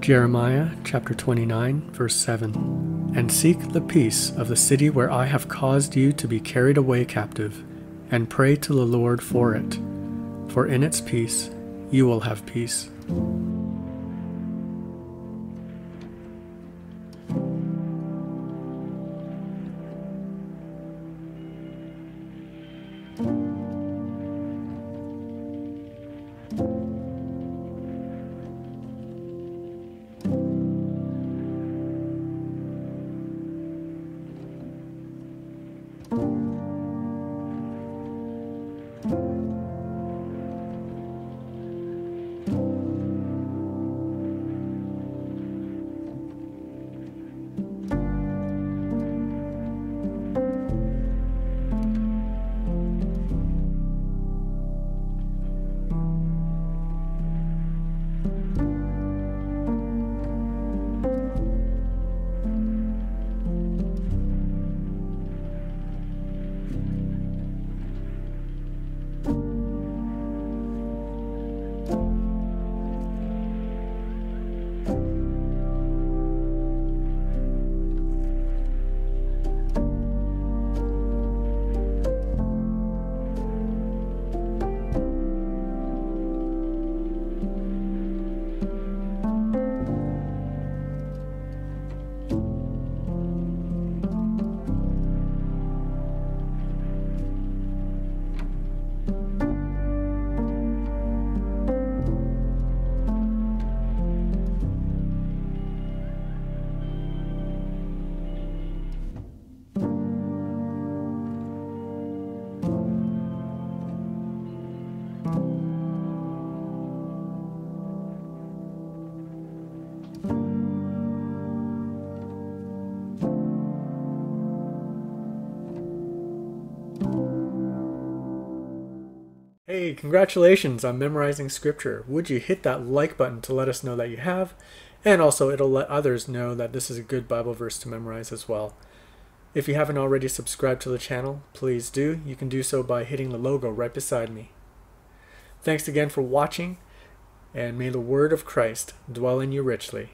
Jeremiah chapter 29, verse 7 And seek the peace of the city where I have caused you to be carried away captive, and pray to the Lord for it, for in its peace you will have peace. Hey, congratulations on memorizing scripture. Would you hit that like button to let us know that you have? And also, it'll let others know that this is a good Bible verse to memorize as well. If you haven't already subscribed to the channel, please do. You can do so by hitting the logo right beside me. Thanks again for watching, and may the word of Christ dwell in you richly.